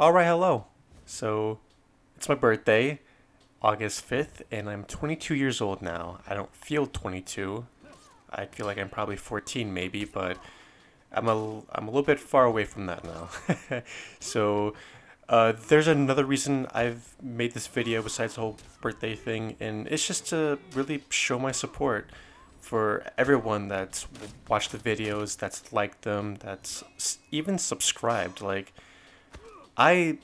All right, hello. So, it's my birthday, August 5th, and I'm 22 years old now. I don't feel 22. I feel like I'm probably 14 maybe, but I'm a, I'm a little bit far away from that now. so, uh, there's another reason I've made this video besides the whole birthday thing, and it's just to really show my support for everyone that's watched the videos, that's liked them, that's even subscribed. Like, I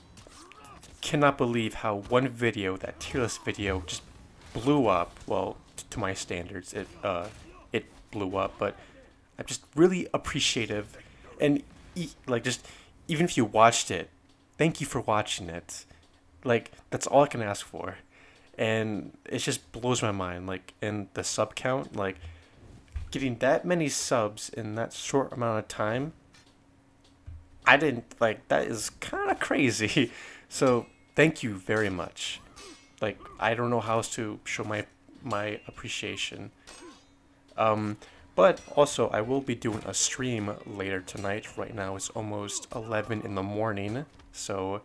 cannot believe how one video, that tier list video, just blew up. Well, to my standards, it uh, it blew up. But I'm just really appreciative, and e- like just even if you watched it, thank you for watching it. Like that's all I can ask for, and it just blows my mind. Like and the sub count, like getting that many subs in that short amount of time I didn't like that is kind of crazy. So thank you very much. Like I don't know how else to show my my appreciation. Um, but also I will be doing a stream later tonight. Right now it's almost eleven in the morning, so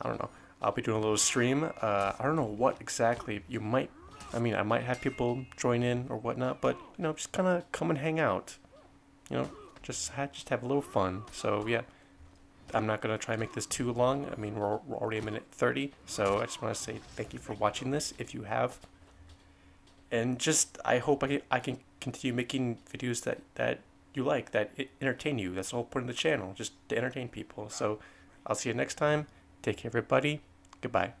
I don't know. I'll be doing a little stream. Uh, I don't know what exactly you might. I mean, I might have people join in or whatnot, but you know, just kind of come and hang out. You know, just ha- just have a little fun. So yeah. I'm not going to try and make this too long. I mean, we're, we're already a minute 30. So I just want to say thank you for watching this if you have. And just, I hope I can, I can continue making videos that, that you like, that entertain you. That's the whole point of the channel, just to entertain people. So I'll see you next time. Take care, everybody. Goodbye.